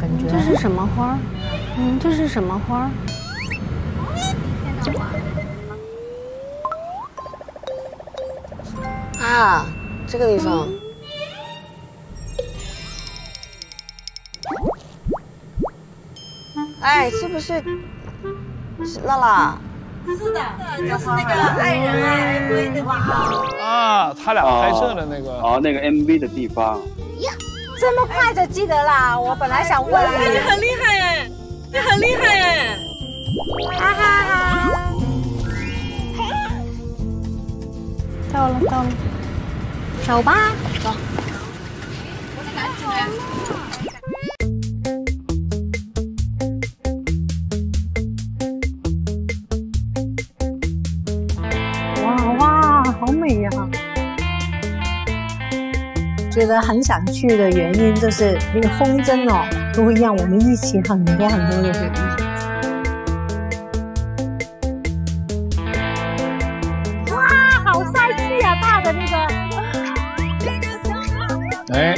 感觉这是什么花？嗯，这是什么花？啊，这个地方。哎，是不是？是娜娜。是的，就是那个爱人爱闺的地方。啊，他俩拍摄的那个。哦，那个 MV 的地方。呀，这么快就记得啦！我本来想问你。你很厉害哎，你很厉害哎。哈哈哈。到了，到了。走吧，走。觉得很想去的原因就是那个风筝哦，都会让我们一起很多很多的回忆。哎，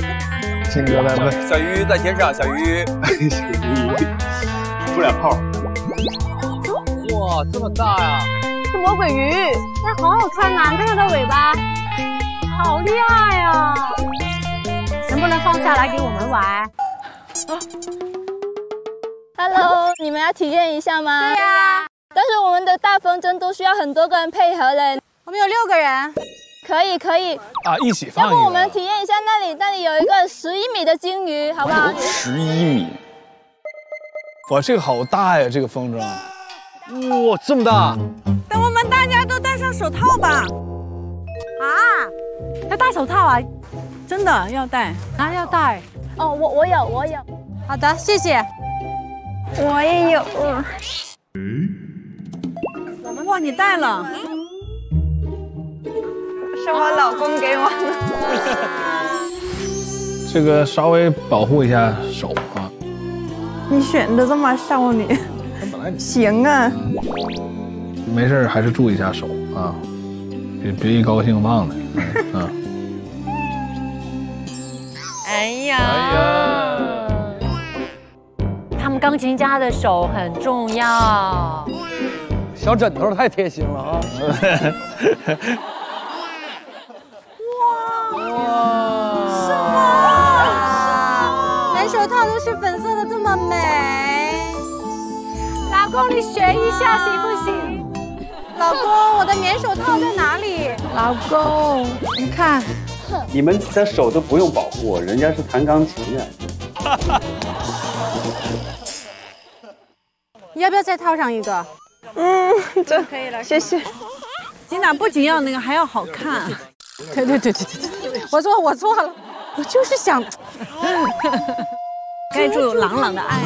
金哥来了！小鱼在天上，小鱼，小鱼，出两泡！哇，这么大呀！是魔鬼鱼，那好好看呐！你看它的尾巴，好厉害呀！能不能放下来给我们玩？Hello，你们要体验一下吗？对呀。但是我们的大风筝都需要很多个人配合的。我们有六个人。可以可以啊，一起放。要不我们体验一下那里，那里有一个十一米的鲸鱼，好不好？十一米，哇，这个好大呀，这个风筝，哇，这么大！等我们大家都戴上手套吧。啊，要戴手套啊？真的要带啊？要带？哦，我我有我有。好的，谢谢。我也有。嗯。哇，你带了。是我老公给我的。这个稍微保护一下手啊。你选的这么少女，行啊。没事，还是注意一下手啊，别别一高兴忘了。啊。哎呀！哎呀！他们钢琴家的手很重要。小枕头太贴心了啊。哇！哇！连手套都是粉色的，这么美老公，你学一下行不行？老公，我的棉手套在哪里？老公，你看，你们的手都不用保护，人家是弹钢琴的。你 要不要再套上一个？嗯，这可以了，谢谢。金娜不仅要那个，还要好看。对对对对对对，我错我错了，我就是想 盖住朗朗的爱。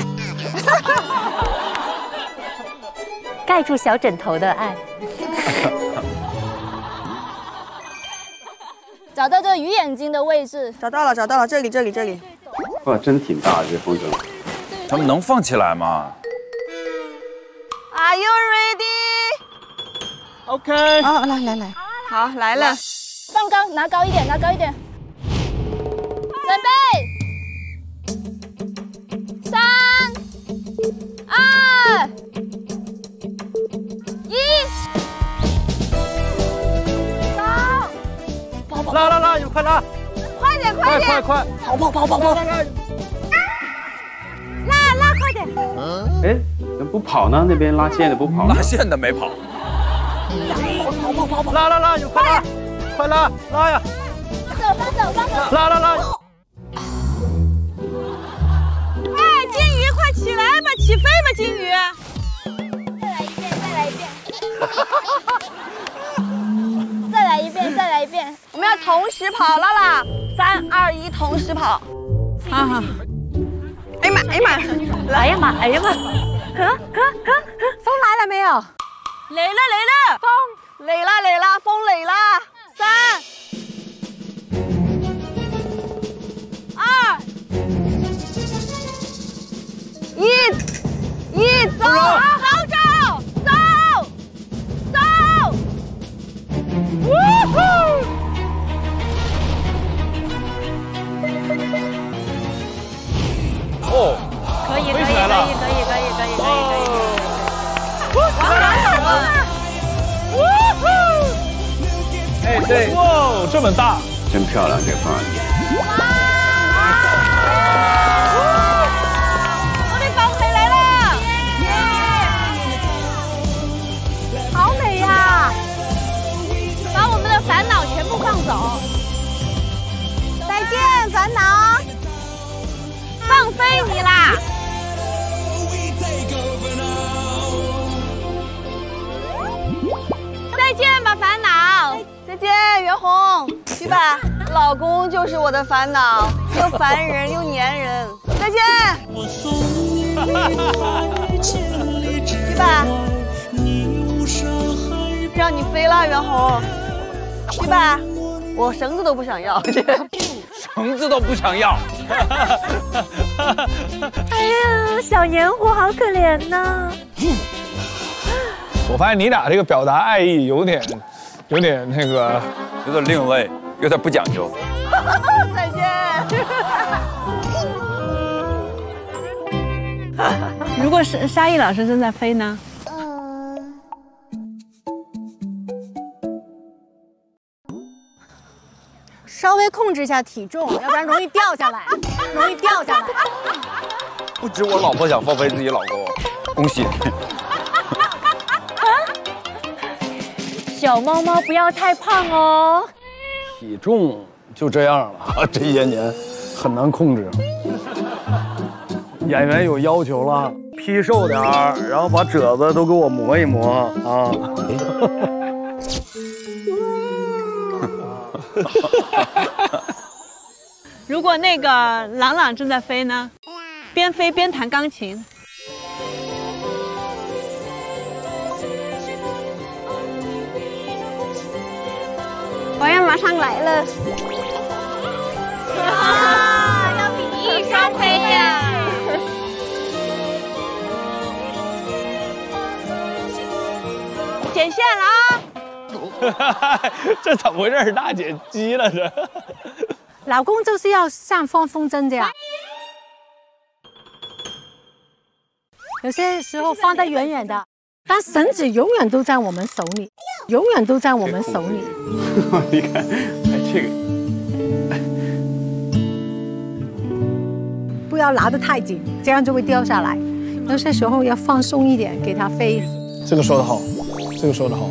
盖住小枕头的爱。找到这鱼眼睛的位置，找到了，找到了，这里，这里，这里。哇，真挺大这风筝。他们能放起来吗？Are you ready? OK。好，来来来，好来了。放高，拿高一点，拿高一点。准备。三。二。拉拉拉，你们快拉！快点，快点，快快快，跑跑跑跑跑！拉拉快点！哎，怎么不跑呢？那边拉线的不跑？拉线的没跑。跑跑跑跑！拉拉拉，你们快拉！快拉拉呀！走吧走吧走！拉拉拉！哎，金鱼，快起来吧，起飞吧，金鱼！再来一遍，再来一遍。再来一遍，再来一遍。我们要同时跑，拉拉，三二一，同时跑。好好。哎呀妈，哎呀妈，哎呀妈，哎呀妈，呵呵呵呵，风来了没有？来了来了，风来了来了，风来了。三。二。一，一走，好对，哇，这么大，真漂亮这个方案。我的放回来了，好美呀！把我们的烦恼全部放走。再见，烦恼，放飞你啦！再见，袁弘，去吧。老公就是我的烦恼，又烦人又粘人。再见。去吧。让你飞了，袁弘。去吧，我绳子都不想要。绳子都不想要。哎呀，小黏糊好可怜呐。我发现你俩这个表达爱意有点，有点那个，有点另类，有点不讲究。再见。如果是沙溢老师正在飞呢？稍微控制一下体重，要不然容易掉下来，容易掉下来。不止我老婆想放飞自己老公，恭喜。小猫猫不要太胖哦。体重就这样了，这些年很难控制。演员有要求了，批瘦点儿，然后把褶子都给我磨一磨啊。如果那个朗朗正在飞呢，边飞边弹钢琴。我要马上来了！哇，要比翼双飞呀！剪线了啊！这怎么回事？大姐急了这。老公就是要像放风筝这样，有些时候放得远远的，但绳子永远都在我们手里，永远都在我们手里。你 看，哎，这个不要拿得太紧，这样就会掉下来。有些时候要放松一点，给它飞。这个说得好，这个说得好。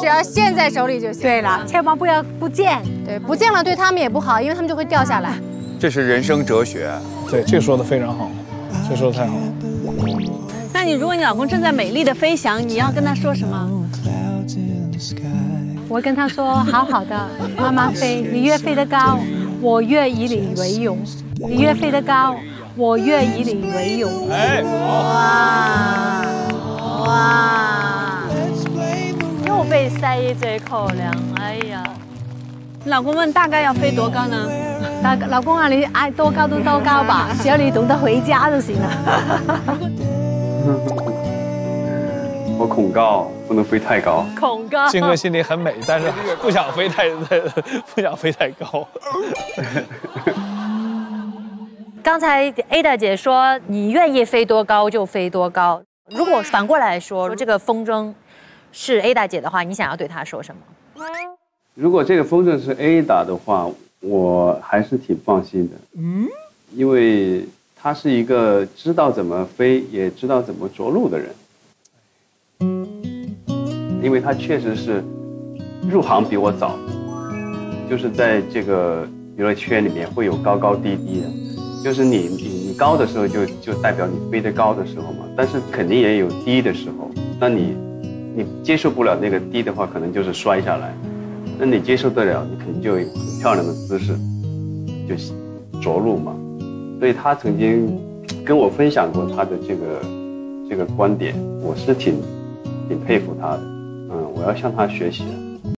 只要现在手里就行。对了，千万不要不见。对，不见了对他们也不好，因为他们就会掉下来。这是人生哲学。对，这个说的非常好，这说的太好了。那你如果你老公正在美丽的飞翔，你要跟他说什么？我跟他说：好好的，慢慢飞，你越飞得高，我越以你为荣；你越飞得高，我越以你为荣。哎，哇哇，又被塞一嘴口粮，哎呀！老公问大概要飞多高呢？大老公啊，你爱多高都多高吧，只要你懂得回家就行了。我恐高，不能飞太高。恐高。金哥心里很美，但是不想飞太太，不想飞太高。刚才 Ada 姐说，你愿意飞多高就飞多高。如果反过来说，这个风筝是 Ada 姐的话，你想要对她说什么？如果这个风筝是 Ada 的话，我还是挺放心的。嗯，因为她是一个知道怎么飞，也知道怎么着陆的人。因为他确实是入行比我早，就是在这个娱乐圈里面会有高高低低的，就是你你你高的时候就就代表你飞得高的时候嘛，但是肯定也有低的时候。那你你接受不了那个低的话，可能就是摔下来。那你接受得了，你肯定就有很漂亮的姿势，就着陆嘛。所以他曾经跟我分享过他的这个这个观点，我是挺挺佩服他的。嗯，我要向他学习。